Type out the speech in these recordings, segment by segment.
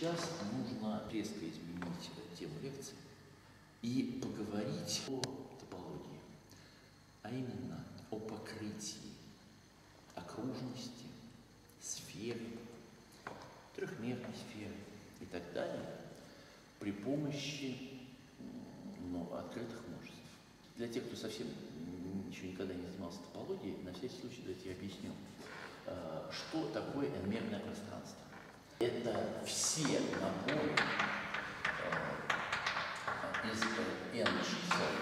сейчас нужно резко изменить тему лекции и поговорить о топологии, а именно о покрытии окружности, сферы, трехмерной сферы и так далее при помощи ну, открытых множеств. Для тех, кто совсем ничего никогда не занимался топологией, на всякий случай давайте я объясню, э, что такое n-мерное пространство. Это все наборы э, из n чисел,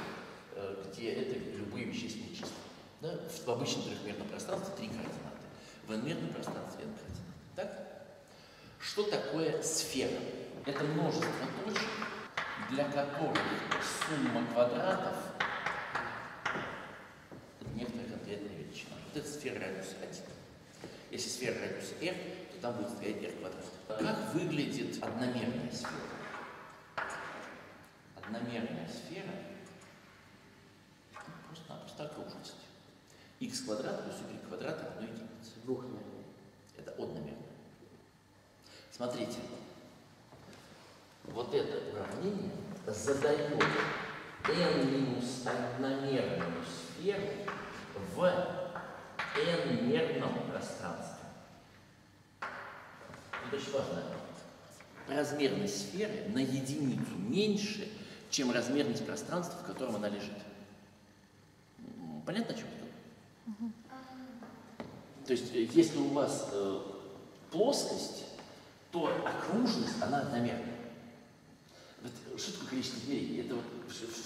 э, где это любые вещественные числа. Да? В обычном трехмерном пространстве три координаты, в n-мерном пространстве n координаты. Так? Что такое сфера? Это множество точек, для которых сумма квадратов – это некоторая конкретная величина. Вот это сфера радиуса 1. Если сфера радиуса r, там будет стоять r квадрат. Как выглядит одномерная сфера? Одномерная сфера – просто-напросто окружность. x квадрат плюс y квадрат равно единице. Двухмерная. Это одномерная. Смотрите, вот это уравнение задает n минус одномерную сферу в n-мерном пространстве. Это очень важно. Размерность сферы на единицу меньше, чем размерность пространства, в котором она лежит. Понятно, о чем я То есть, э, если у вас э, плоскость, то окружность, она одномерная. Вот что такое количество измерений? Это вот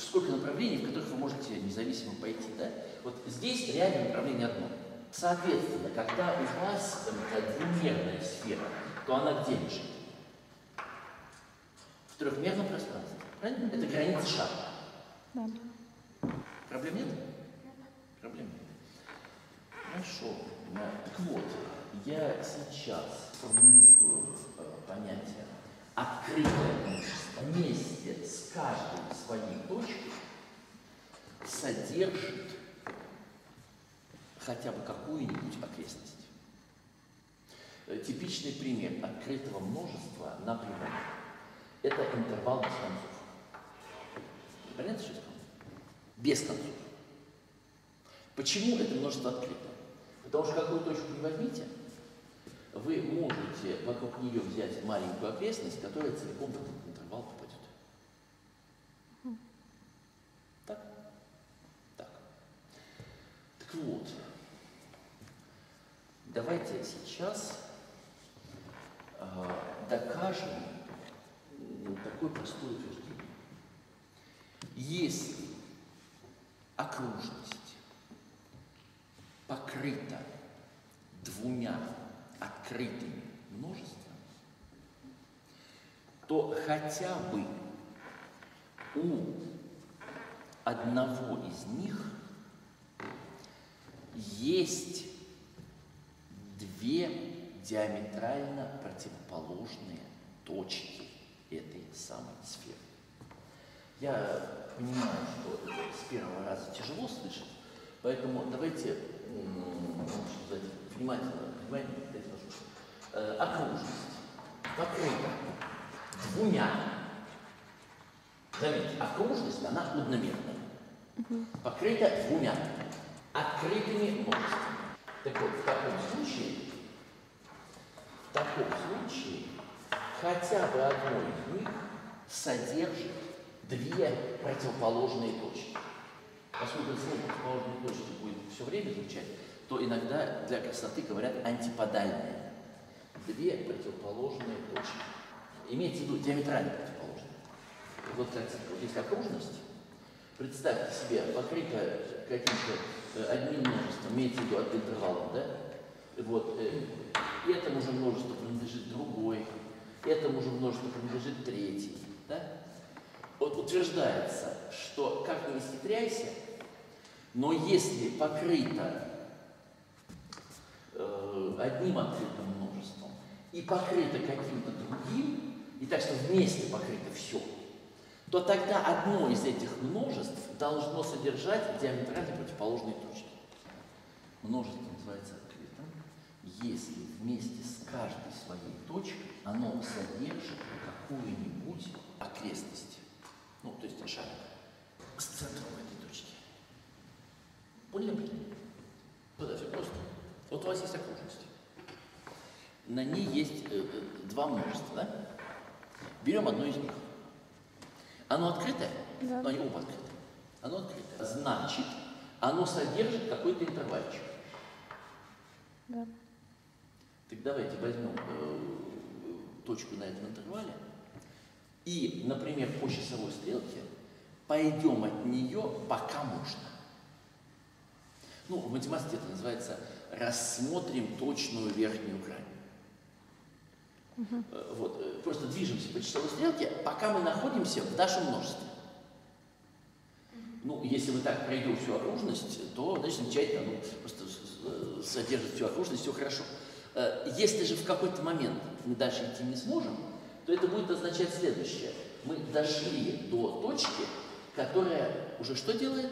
сколько направлений, в которых вы можете независимо пойти. Да? Вот здесь реальное направление одно. Соответственно, когда у вас двумерная сфера, то она где лежит? В трехмерном пространстве. Правильно? Это граница шара. Да. Проблем нет? Проблем нет. Хорошо. Так вот, я сейчас формулирую э, понятие открытое множество вместе с каждой своей точкой содержит хотя бы какую-нибудь окрестность. Э, типичный пример открытого множества на природе – это интервал без концов. Понятно, что я сказал? Без концов. Почему это множество открыто? Потому что какую точку не возьмите, вы можете вокруг нее взять маленькую окрестность, которая целиком в этот интервал попадет. Так? Так. Так вот, давайте сейчас докажем ну, такое простое утверждение. Если окружность покрыта двумя открытыми множествами, то хотя бы у одного из них есть две диаметрально противоположные точки этой самой сферы. Я понимаю, что с первого раза тяжело слышать, поэтому давайте сказать, внимательно, внимательно э, окружность покрыта двумя. Заметьте, окружность, она одномерная. Покрыта двумя открытыми множествами. Так вот, в таком случае, в таком случае, хотя бы одно из них содержит две противоположные точки. Поскольку слово противоположные точки будет все время звучать, то иногда для красоты говорят антиподальные. Две противоположные точки. Имеется в виду диаметрально противоположные. Вот картинка. Вот есть окружность. Представьте себе, покрыта каким-то э, одним множеством, имеется в виду от интервала, да? Вот, э, этому же множеству принадлежит другой, этому же множеству принадлежит третий, да? Вот утверждается, что как ни исхитряйся, но если покрыто э, одним открытым множеством и покрыто каким-то другим, и так что вместе покрыто все, то тогда одно из этих множеств должно содержать диаметрально противоположные точки. Множество называется если вместе с каждой своей точкой оно содержит какую-нибудь окрестность, ну, то есть шарик, с центром этой точки. Поняли? Да, все просто. Вот у вас есть окружность. На ней есть э, э, два множества, да? Берем одно из них. Оно открытое? Да. Но они оба открыты. Оно открытое. Значит, оно содержит какой-то интервальчик. Да. Так давайте возьмем э, точку на этом интервале и, например, по часовой стрелке пойдем от нее пока можно. Ну, в математике это называется рассмотрим точную верхнюю грань. Э, Вот, э, просто движемся по часовой стрелке, пока мы находимся в нашем множестве. Ну, если мы так пройдем всю окружность, то, значит, замечательно, ну, просто содержит всю окружность, все хорошо. Э, Если же в какой-то момент мы дальше идти не сможем, то это будет означать следующее. Мы дошли до точки, которая уже что делает?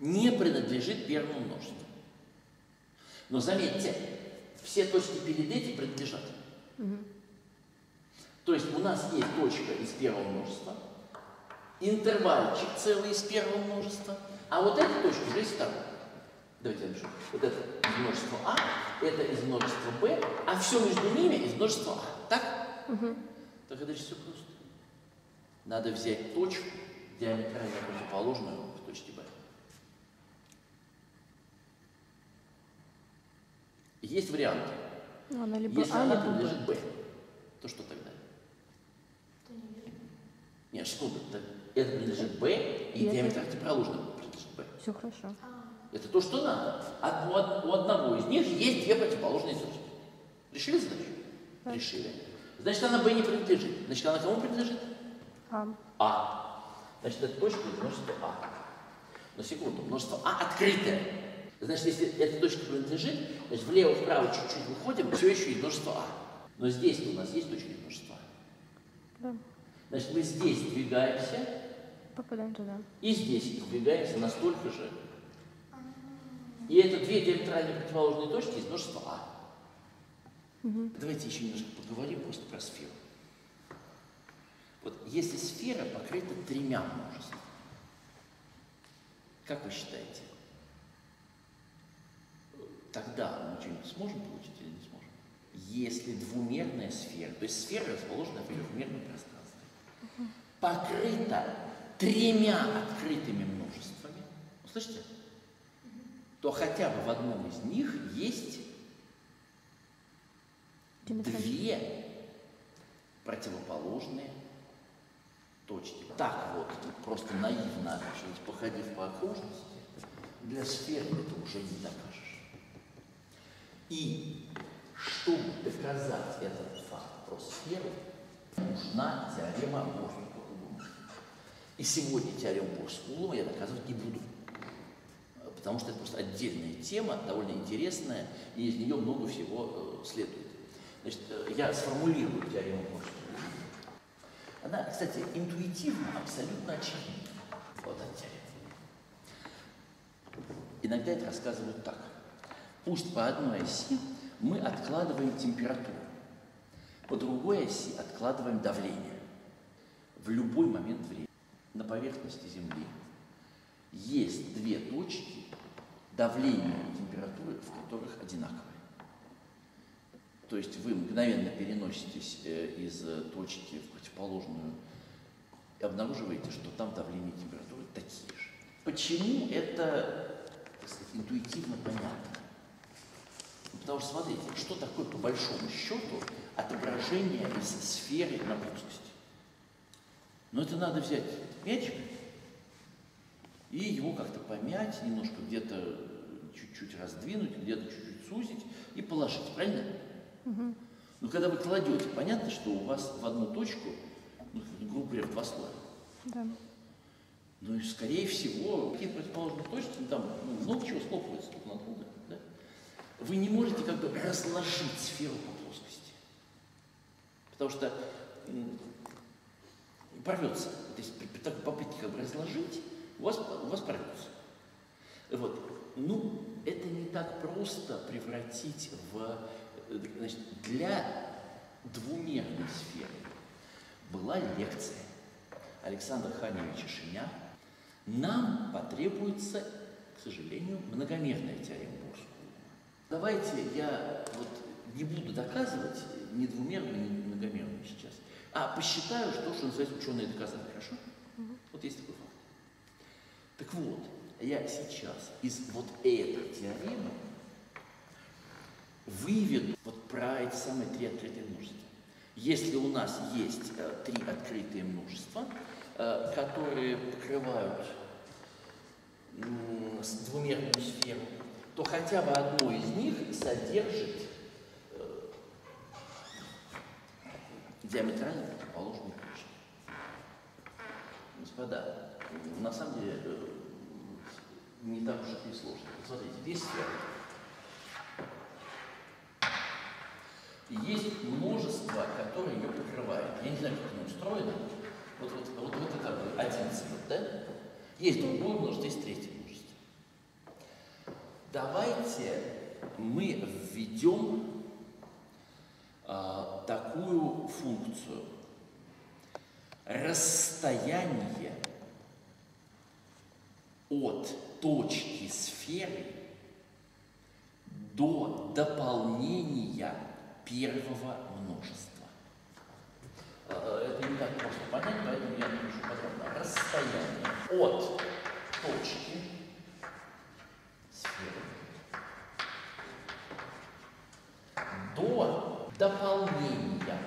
Не принадлежит первому множеству. Но заметьте, все точки перед этим принадлежат. То есть у нас есть точка из первого множества, интервальчик целый из первого множества, а вот эта точка уже из второго. Давайте я напишу. Вот это из множества А, это из множества Б, а все между ними из множества А. Так? Так это же все просто. Надо взять точку, диаметрально противоположную в точке Б. Есть варианты. Ну, она либо Если А, она либо Б. принадлежит Б, то что тогда? Нет, что это? Это принадлежит Б, и И это- диаметр противоположный принадлежит Б. Все хорошо. Это то, что надо. Од- у, у одного из них есть две противоположные точки. Решили задачу? Да. Решили. Значит, она Б не принадлежит. Значит, она кому принадлежит? А. А. Значит, это точка из множества А. На секунду, множество А открытое. Значит, если эта точка принадлежит, значит, влево-вправо чуть-чуть выходим, все еще из множества А. Но здесь у нас есть точка из множества А. Да. Значит, мы здесь двигаемся, Попадаем туда. и здесь двигаемся настолько же. И это две диаметрально противоположные точки из множества А. Давайте еще немножко поговорим просто про сферу. Вот если сфера покрыта тремя множествами, как вы считаете, тогда мы что-нибудь сможем получить или не сможем? Если двумерная сфера, то есть сфера расположена в трехмерном пространстве, покрыта тремя открытыми множествами, услышите? То хотя бы в одном из них есть две противоположные точки. Так вот, просто наивно, ведь походив по окружности, для сферы это уже не докажешь. И чтобы доказать этот факт про сферу, нужна теорема Борского-Кулума. И сегодня теорему Борского-Кулума я доказывать не буду. Потому что это просто отдельная тема, довольно интересная, и из нее много всего э, следует. Значит, э, я сформулирую теорему Борского-Кулума. Она, кстати, интуитивно абсолютно очевидна. Вот эта теорема. Иногда это рассказывают так. Пусть по одной оси мы откладываем температуру, по другой оси откладываем давление. В любой момент времени на поверхности Земли есть две точки, давление и температура в которых одинаковые. То есть вы мгновенно переноситесь э, из э, точки в противоположную и обнаруживаете, что там давление и температура такие же. Почему это сказать, интуитивно понятно? Потому что смотрите, что такое по большому счету отображение из сферы на плоскости? Ну это надо взять мячик и его как-то помять, немножко где-то чуть-чуть раздвинуть, где-то чуть-чуть сузить и положить, правильно? Но когда вы кладете, понятно, что у вас в одну точку, ну, грубо говоря, в два слоя. Да. Ну и, скорее всего, какие-то противоположные точки, ну, там ну, много чего схлопывается друг на друга. Да? Вы не можете как бы разложить сферу по плоскости. Потому что порвется. То есть при такой попытке как бы разложить, у вас, вас порвется. Вот. ну, это не так просто превратить в, значит, для двумерной сферы. Была лекция Александра Ханевича Шиня. Нам потребуется, к сожалению, многомерная теорема Бурского. Давайте я вот не буду доказывать ни двумерную, ни многомерную сейчас, а посчитаю, что, что называется, ученые доказали, хорошо? Вот есть такой факт. Так вот, я сейчас из вот этой теоремы выведу вот про эти самые три открытые множества. Если у нас есть э, три открытые множества, э, которые покрывают с- двумерную сферу, то хотя бы одно из них содержит э, диаметрально противоположные точки. Господа, на самом деле э, не так уж и сложно. Смотрите, сфера. И есть множество, которое ее покрывает. Я не знаю, как оно устроено. Вот, вот, вот, вот это один цвет, да? Есть другое множество, есть третье множество. Давайте мы введем а, такую функцию. Расстояние от точки сферы до дополнения первого множества. Э, Это не так просто понять, поэтому я напишу подробно. Расстояние от точки сферы до дополнения.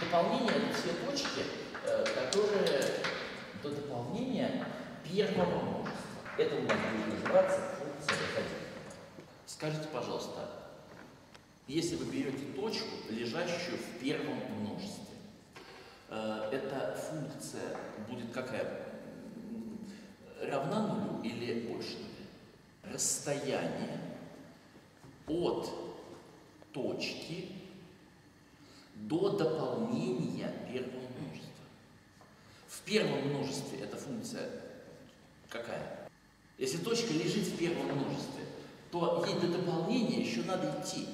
Дополнение – это все точки, э, которые до дополнения первого множества. Это у нас будет называться функция f1. Скажите, пожалуйста, если вы берете точку, лежащую в первом множестве, э, эта функция будет какая? Равна нулю или больше нуля? Расстояние от точки до дополнения первого множества. В первом множестве эта функция какая? Если точка лежит в первом множестве, то ей до дополнения еще надо идти.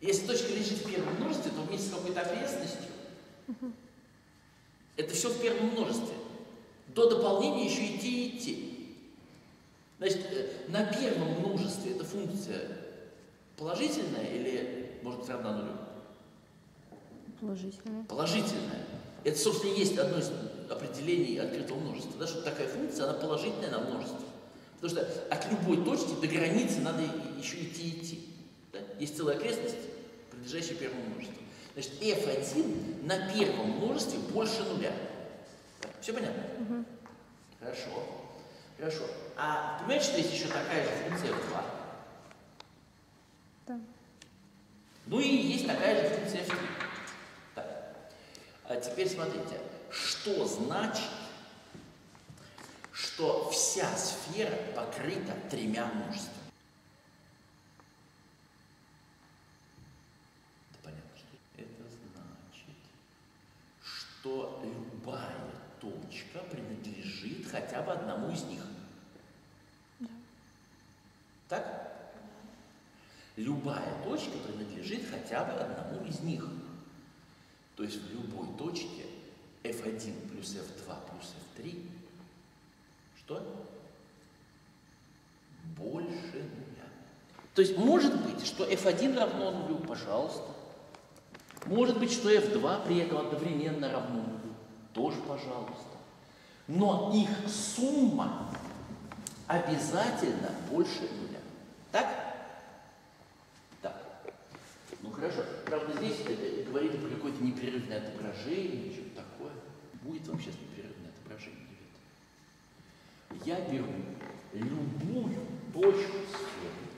Если точка лежит в первом множестве, то вместе с какой-то окрестностью это все в первом множестве. До дополнения еще идти и идти. Значит, э, на первом множестве эта функция положительная или, может быть, равна нулю? Положительный. Положительная. Это, собственно, и есть одно из определений открытого множества. Да, что такая функция, она положительная на множество. Потому что от любой точки до границы надо еще идти и идти. Да? Есть целая окрестность, принадлежащая первому множеству. Значит, f1 на первом множестве больше нуля. Все понятно? Хорошо. Хорошо. А понимаете, что есть еще такая же функция f2? Да. Ну и есть такая же функция f3. Так. А теперь смотрите, что значит, что вся сфера покрыта тремя множествами? Это понятно, что это значит, что любая точка принадлежит хотя бы одному из них. Так? Любая точка принадлежит хотя бы одному из них. То есть в любой точке f1 плюс f2 плюс f3 что? Больше нуля. То есть может быть, что f1 равно нулю, пожалуйста. Может быть, что f2 при этом одновременно равно нулю, тоже пожалуйста. Но их сумма обязательно больше нуля. Так? Так. Ну хорошо. Правда, здесь э, говорит про какое-то непрерывное отображение, что-то такое. Будет вам сейчас непрерывное отображение, ребята. Я беру любую точку сферы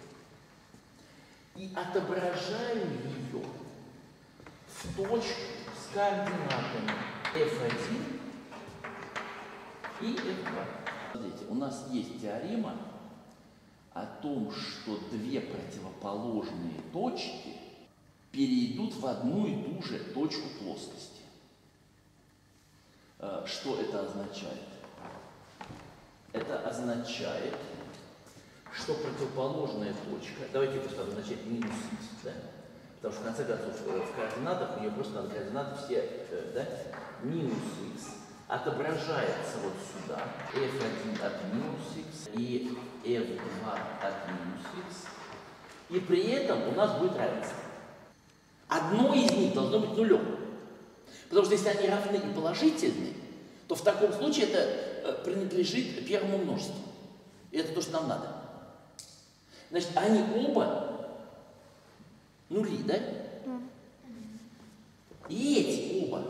и отображаю ее в точку с координатами f1 и f2. Смотрите, у нас есть теорема о том, что две противоположные точки перейдут в одну и ту же точку плоскости. Э, Что это означает? Это означает, что противоположная точка, давайте просто обозначать минус x, да? Потому что в конце концов э, в координатах, у нее просто надо координаты все, э, да? Минус x отображается вот сюда, f1 от минус x и f2 от минус x. И при этом у нас будет равенство. Одно из них должно быть нулем. Потому что если они равны и положительны, то в таком случае это э, принадлежит первому множеству. И это то, что нам надо. Значит, они оба нули, да? И эти оба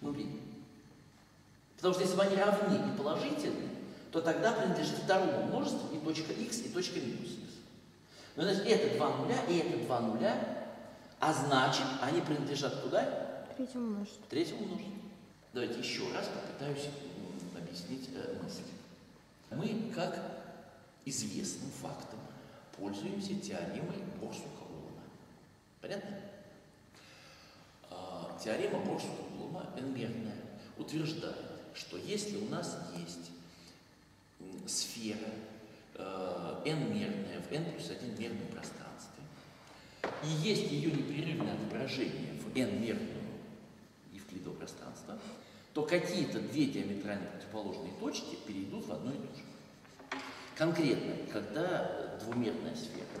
нули. Потому что если бы они равны и положительны, то тогда принадлежит второму множеству и точка x, и точка минус x. Но значит, это два нуля, и это два нуля, а значит, они принадлежат куда? Третьему множеству. Третьему множеству. Давайте еще раз попытаюсь объяснить э, мысль. Мы, как известным фактом, пользуемся теоремой Борсука-Улма. Понятно? А, теорема Борсука-Улма n-мерная утверждает, что если у нас есть сфера э, n-мерная в n плюс 1 мерном пространстве, и есть ее непрерывное отображение в n-мерную евклидово пространство, то какие-то две диаметрально противоположные точки перейдут в одно и то же. Конкретно, когда двумерная сфера.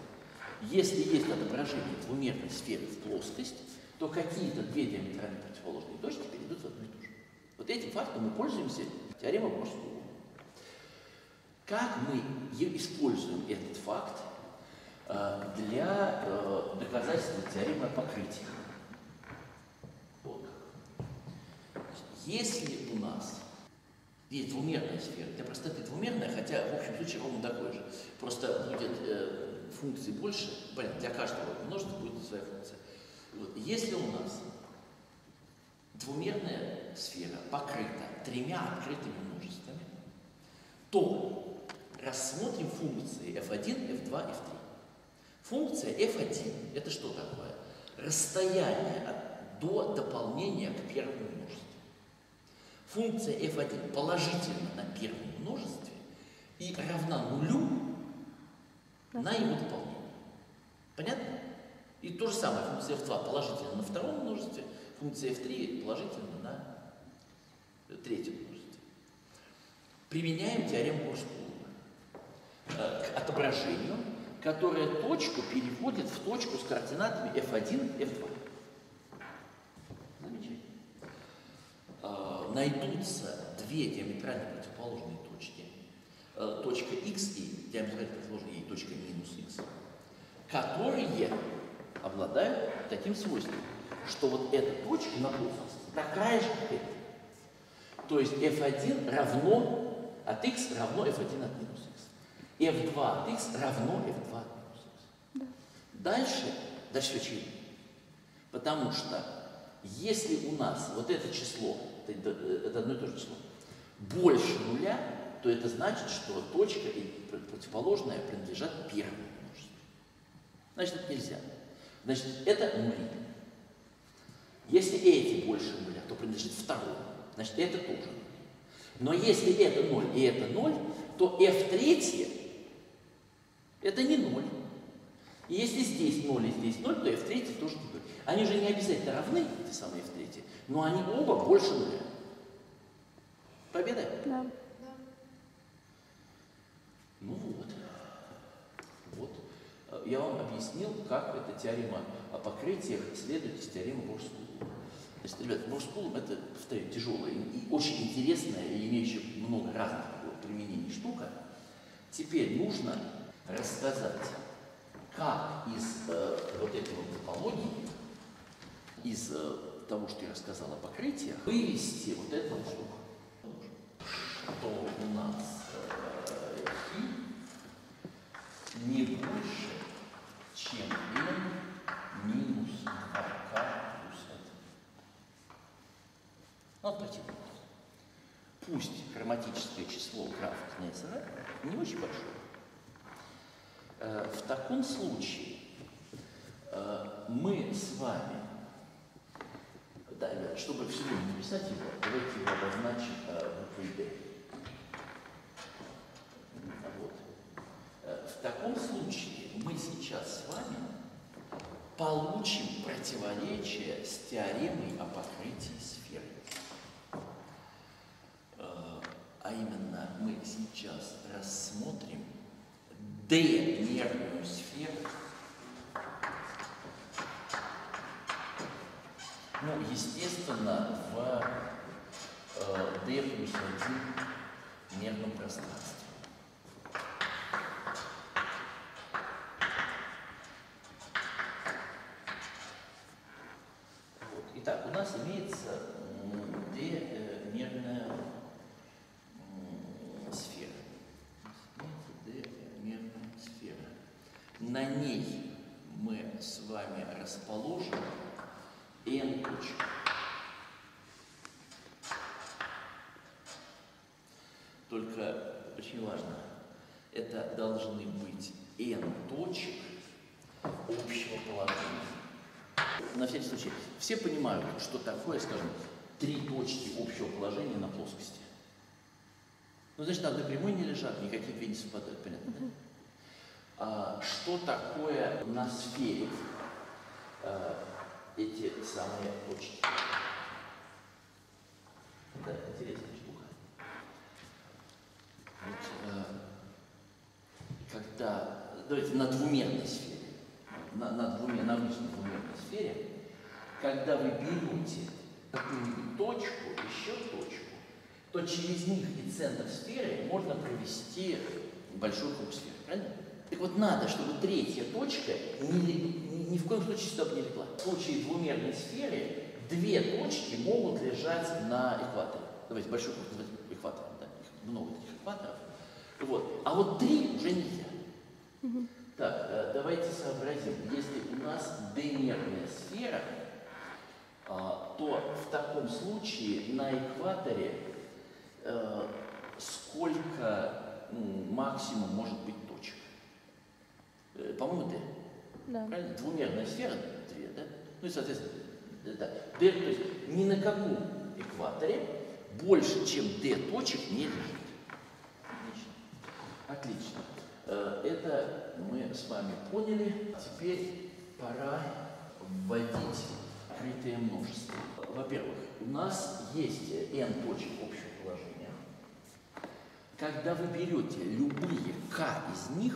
Если есть отображение двумерной сферы в плоскость, то какие-то две диаметрально противоположные точки перейдут в одно и то же. Вот этим фактом мы пользуемся теоремой Морского. Как мы используем этот факт э, для э, доказательства теоремы о покрытии? Если у нас есть двумерная сфера, для простоты двумерная, хотя в общем случае ровно такой же, просто будет э, функций больше, понятно, для каждого множества будет своя функция. Вот. Если у нас двумерная сфера покрыта тремя открытыми множествами, то рассмотрим функции f1, f2, f3. Функция f1 это что такое? Расстояние до дополнения к первому множеству. Функция f1 положительна на первом множестве и равна нулю на его дополнение. Понятно? И то же самое, функция f2 положительна на втором множестве, функция f3 положительна на третьем множестве. Применяем теорему Борскулова э, к отображению, которое точку переводит в точку с координатами f1, f2. Замечательно. Э, Найдутся две диаметрально противоположные точки. Э, Точка x и диаметрально противоположная ей точка минус x, которые обладают таким свойством, что вот эта точка на плоскости такая же, как эта. То есть f1 равно от x равно f1 от минус x. f2 от x равно f2 от минус x. Дальше, дальше очевидно. Потому что если у нас вот это число, это, это одно и то же число, больше нуля, то это значит, что точка и пр- противоположная принадлежат первому множеству. Значит, это нельзя. Значит, это нули. Если эти больше нуля, то принадлежит второму. Значит, это тоже. Но если это ноль и это ноль, то f третье это не ноль. И если здесь ноль и здесь ноль, то f третье тоже не ноль. Они же не обязательно равны, эти самые f третье, но они оба больше нуля. Победа? Да. Ну вот. Вот. Э, Я вам объяснил, как эта теорема о покрытиях следует из теоремы Борскулова. Значит, ребят, Борскулов это, повторю, тяжелая и очень интересная, и имеющая много разных применений штука. Теперь нужно рассказать, как из э, вот этой вот топологии, из э, того, что я рассказал о покрытиях, вывести вот эту штуку. Что у нас э, не больше, чем n минус 2k плюс 1. Ну, вот образом. Пусть хроматическое число графа Кнессера не очень большое. Э, В таком случае э, мы с вами, да, ребят, чтобы все время не писать его, давайте его обозначим э, буквой D. А Вот. Таком случае мы сейчас с вами получим противоречие с теоремой о покрытии сферы. Э, А именно мы сейчас рассмотрим D-мерную сферу. Ну, естественно, в э, D плюс 1 мерном пространстве. Вот. Итак, у нас имеется м, D-мерная м, сфера. Имеется D-мерная сфера. На ней мы с вами расположим n точек. Только очень важно, это должны быть n точек общего положения. На всякий случай, все понимают, что такое, скажем, три точки общего положения на плоскости. Ну, значит, на одной прямой не лежат, никаких две не совпадают, понятно, да? Что такое на сфере а, эти самые точки? Это интересная штука. Вот, э, когда, давайте на двумерной сфере, на, на, двуме, на обычной двумерной сфере, когда вы берете какую-нибудь точку, еще точку, то через них и центр сферы можно провести большой круг сферы, правильно? Так вот надо, чтобы третья точка ни, ни, в коем случае сюда не легла. В случае двумерной сферы две точки могут лежать на экваторе. Давайте большой круг называть экватором, да? Их много таких экваторов. Вот. А вот три уже нельзя. Так, э, давайте сообразим. Если у нас d-мерная сфера, а, то в таком случае на экваторе э, сколько м, максимум может быть По-моему, d. Да. Правильно? Двумерная сфера, две, да? Ну и, соответственно, да, d, то есть ни на каком экваторе больше, чем d точек не лежит. Отлично. Отлично. Э, Это мы с вами поняли. Теперь пора вводить открытое множество. Во-первых, у нас есть n точек общего положения. Когда вы берете любые k из них,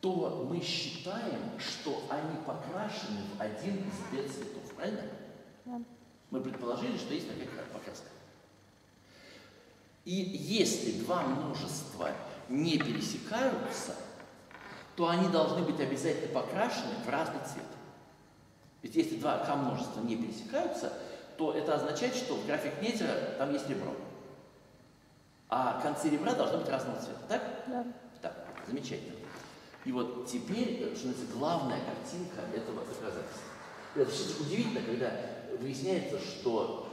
то мы считаем, что они покрашены в один из цветов. Правильно? Да. Мы предположили, что есть такая кра- покраска. И если два множества не пересекаются, то они должны быть обязательно покрашены в разный цвет. Ведь если два К множества не пересекаются, то это означает, что в график Незера там есть ребро. А концы ребра должны быть разного цвета, так? Да. Так, замечательно. И вот теперь, э, что называется, главная картинка этого доказательства. Это все удивительно, когда выясняется, что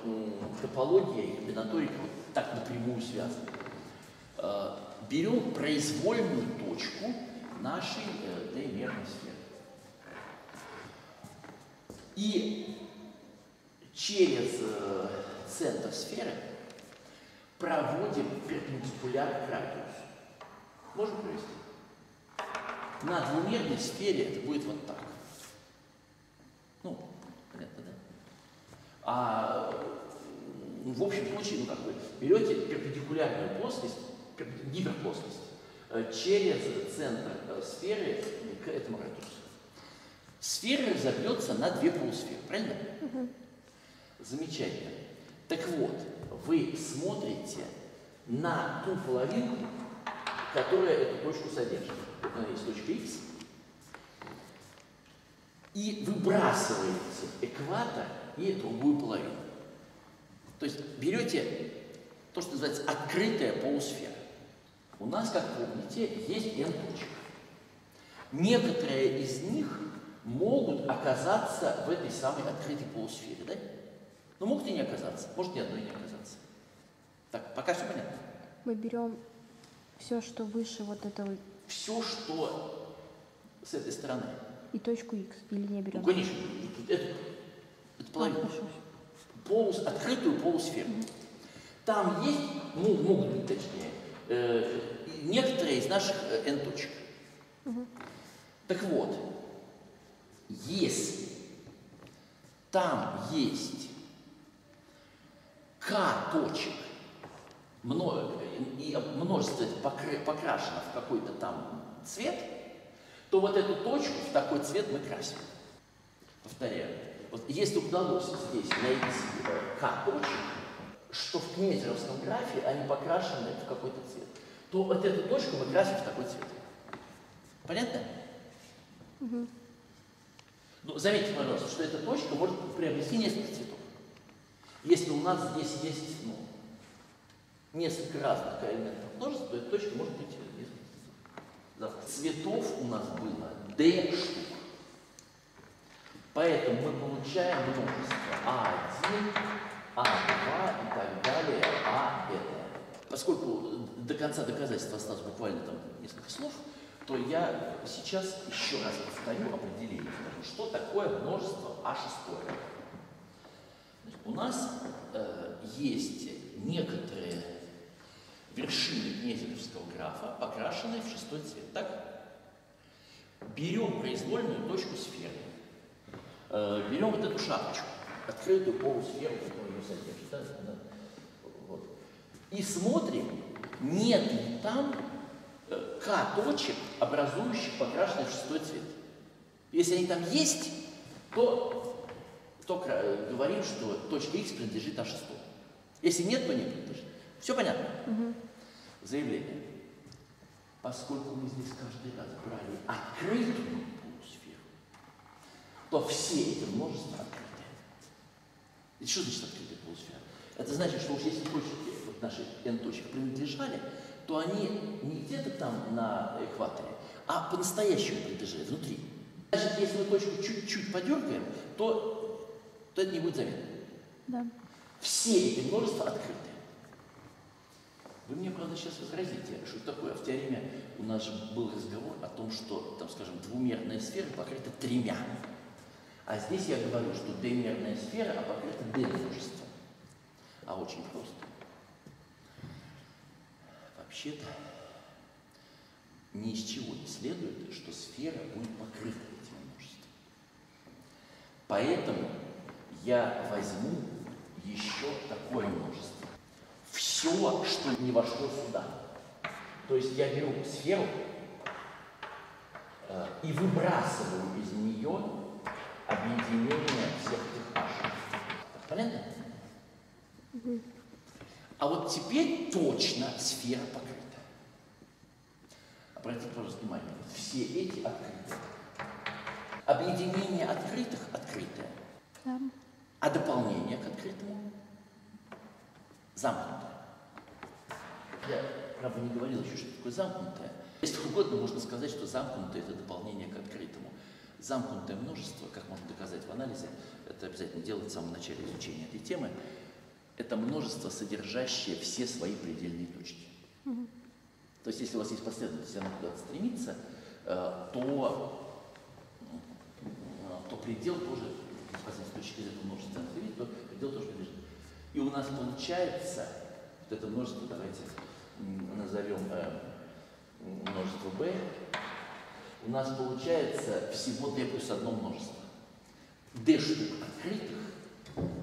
топология и комбинаторика вот так напрямую связаны. Э, Берем произвольную точку нашей э, D-мерной сферы. И через э, центр сферы проводим перпендикуляр к радиусу. Можем провести? На двумерной сфере это будет вот так. Ну, понятно, да? А м, в общем случае, ну как бы, берете перпендикулярную плоскость, перп- гиперплоскость, э, через центр э, сферы к этому радиусу. Сфера разобьется на две полусферы, правильно? Замечательно. Так вот, вы смотрите на ту половинку, которая эту точку содержит. Есть точка x. И выбрасываете экватор и другую половину. То есть берете то, что называется открытая полусфера. У нас, как помните, есть n точек. Некоторые из них могут оказаться в этой самой открытой полусфере, да? Но могут и не оказаться, может ни одной не оказаться. Так, пока все понятно. Мы берем все, что выше вот этого Все, что с этой стороны. и точку x или не Ну, берем. конечно, это, это А, половина. хорошо. Полус, открытую полусферу. Там есть, ну, могут быть точнее, э, некоторые из наших э, n точек. Так вот, если там есть k точек, и множество покрашено в какой-то там цвет, то вот эту точку в такой цвет мы красим. Повторяю. Вот если удалось здесь найти k точек, что в кнезеровском графе они покрашены в какой-то цвет, то вот эту точку мы красим в такой цвет. Понятно? Угу. Ну, заметьте, пожалуйста, что эта точка может приобрести несколько цветов. Если у нас здесь есть ну, несколько разных координатных множеств, то эта точка может быть несколько. Цветов у нас было d штук. Поэтому мы получаем множество А1, А2 и так далее, А это. Поскольку до конца доказательства осталось буквально там несколько слов, то я сейчас еще раз повторю определение, что такое множество А6. У нас э, есть некоторые вершины Князевского графа, покрашенные в шестой цвет. Так? Берем произвольную точку сферы, э, берем вот эту шапочку, открытую полусферу, которая ее содержит, да? вот. и смотрим, нет ли там э, К точек, образующих покрашенный в шестой цвет. Если они там есть, то, то э, говорим, что точка Х принадлежит А6. Если нет, то не принадлежит. Все понятно? Угу. Заявление. Поскольку мы здесь каждый раз брали открытую полусферу, то все эти множества открыты. И что значит открытая полусфера? Это значит, что уж если точки, вот наши n точек принадлежали, то они не где-то там на экваторе, а по-настоящему принадлежали внутри. Значит, если мы точку чуть-чуть подергаем, то, то это не будет заметно. Да. Все эти множества открыты. Вы мне, правда, сейчас возразите, что такое? В теореме у нас же был разговор о том, что, там, скажем, двумерная сфера покрыта тремя. А здесь я говорю, что d-мерная сфера а покрыта d-множеством. А очень просто. Вообще-то, ни из чего не следует, что сфера будет покрыта этим множеством. Поэтому я возьму еще такое множество все, что не вошло сюда. То есть я беру сферу э, и выбрасываю из нее объединение всех этих h. Понятно? А вот теперь точно сфера покрыта. Обратите, пожалуйста, внимание, все эти открыты. Объединение открытых открытое. Да. А дополнение к открытому замкнутое. Я, правда, не говорил еще, что такое замкнутое. Если угодно, можно сказать, что замкнутое – это дополнение к открытому. Замкнутое множество, как можно доказать в анализе, это обязательно делать в самом начале изучения этой темы, это множество, содержащее все свои предельные точки. Угу. То есть, если у вас есть последовательность, она куда-то стремится, э, то, то предел тоже, с точки зрения множества то предел тоже лежит. И у нас получается вот это множество, давайте назовем э, множество b, у нас получается всего d плюс одно множество. d штук открытых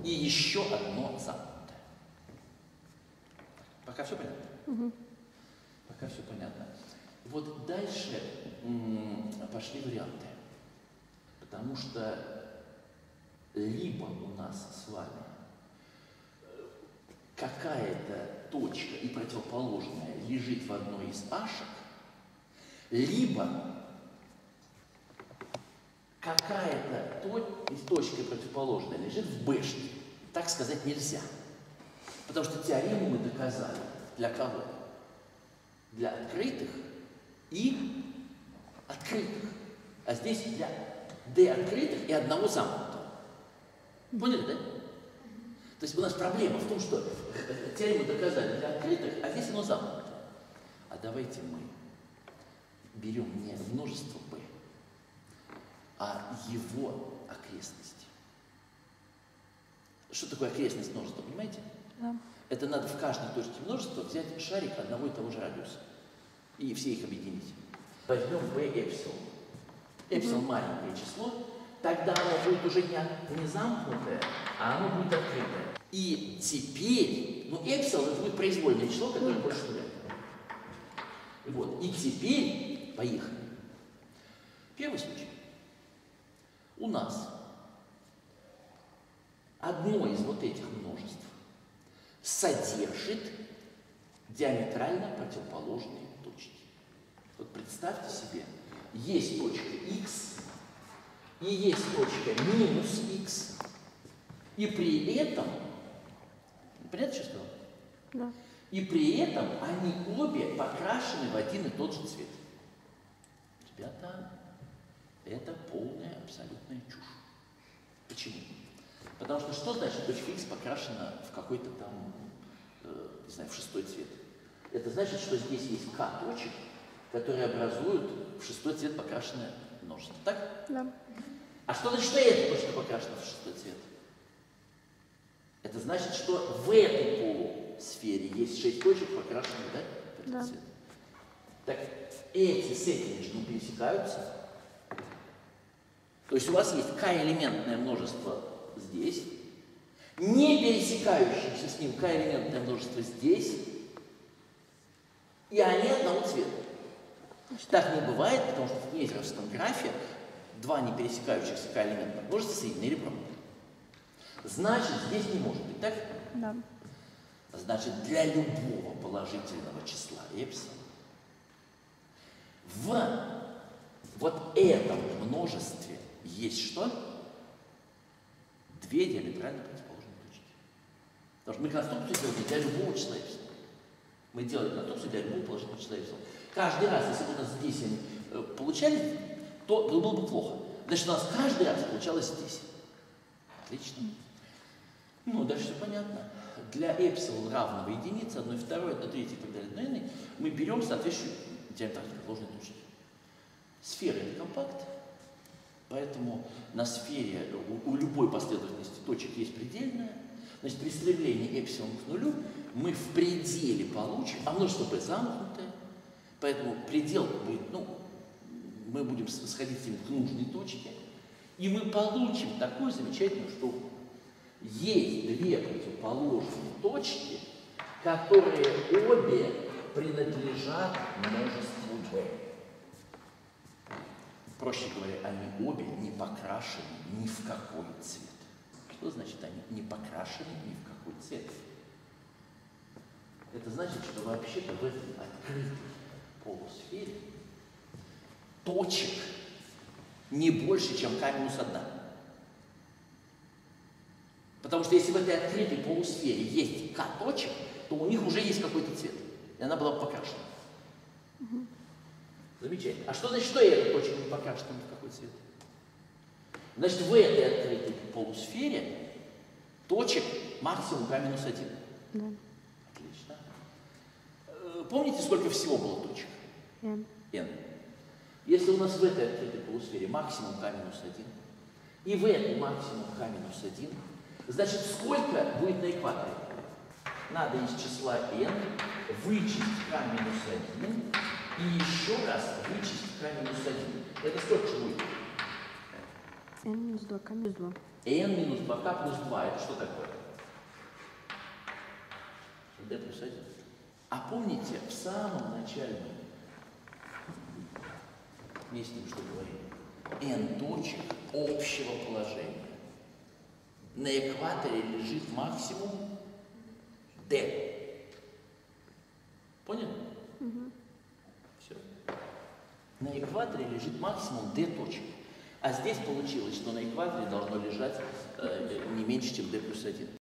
и еще одно замкнутое. Пока все понятно? Угу. Пока все понятно. Вот дальше пошли варианты. Потому что либо у нас с вами какая-то точка и противоположная лежит в одной из ашек, либо какая-то точка противоположная лежит в бэшке. Так сказать нельзя. Потому что теорему мы доказали. Для кого? Для открытых и открытых. А здесь для d открытых и одного замкнутого. Поняли, да? То есть у нас проблема в том, что теорему доказали для открытых, а здесь оно замкнуто. А давайте мы берем не множество b, а его окрестности. Что такое окрестность множества, понимаете? Да. Это надо в каждой точке множества взять шарик одного и того же радиуса и все их объединить. Возьмем b эпсилон. Эпсилон маленькое число, тогда оно будет уже не, не замкнутое, а оно будет открытое. И теперь, ну эпсилон это будет произвольное число, которое больше нуля. Вот. И теперь, поехали. Первый случай. У нас одно из вот этих множеств содержит диаметрально противоположные точки. Вот представьте себе, есть точка x и есть точка минус x, и при этом, понятно, что сказал? Да. И при этом они обе покрашены в один и тот же цвет. Ребята, это полная абсолютная чушь. Почему? Потому что что значит точка x покрашена в какой-то там, э, не знаю, в шестой цвет? Это значит, что здесь есть k точек, которые образуют в шестой цвет покрашенное множество. Так? Да. А что значит, что эта точка покрашена в шестой цвет? Это значит, что в этой полусфере есть шесть точек, покрашенных да, в этот Да. цвет. Так эти с этими же не пересекаются. То есть у вас есть k-элементное множество здесь, не пересекающееся с ним k-элементное множество здесь, и они одного цвета. Так не бывает, потому что в Нейзеровском графе два не пересекающихся k-элементных множества соединены ребром. Значит, здесь не может быть, так? Да. Значит, для любого положительного числа эпсилон в вот этом множестве есть что? Две диаметрально противоположные точки. Потому что мы конструкцию делали для любого числа эпсилон. Мы делали конструкцию для любого положительного числа эпсилон. Каждый раз, если у нас здесь они э, получались, то было бы плохо. Значит, у нас каждый раз получалось здесь. Отлично. Ну, дальше все понятно. Для эпсилон равного единице, одной второй, одной третьей и так далее, на n, мы берем соответствующую диаметрально противоположные точки. Сфера – это компакт, поэтому на сфере у, у любой последовательности точек есть предельная. Значит, при стремлении эпсилон к нулю мы в пределе получим, а множество b замкнутое, поэтому предел будет, ну, мы будем сходить с к нужной точке, и мы получим такую замечательную штуку. Есть две противоположные точки, которые обе принадлежат множеству b. Проще говоря, они обе не покрашены ни в какой цвет. Что значит они не покрашены ни в какой цвет? Это значит, что вообще-то в этой открытой полусфере точек не больше, чем k минус 1. Потому что если в этой открытой полусфере есть k точек, то у них уже есть какой-то цвет. И она была бы покрашена. Замечательно. А что значит, что эта точка не покрашена в какой цвет? Значит, в этой открытой полусфере точек максимум k минус 1. Да. Отлично. Э, Помните, сколько всего было точек? N. n. Если у нас в этой открытой полусфере максимум k минус 1, и в этой максимум k минус 1, значит, сколько будет на экваторе? Надо из числа n вычесть k минус 1 и еще раз вычесть k минус 1. Это сколько же будет? N минус 2, К минус 2. n минус 2k плюс 2. Это что такое? d плюс 1. А помните, в самом начале мы с ним что говорили? n точек общего положения. На экваторе лежит максимум d. Понял? Все. На экваторе лежит максимум d точек. А здесь получилось, что на экваторе должно лежать э, не меньше, чем d плюс 1.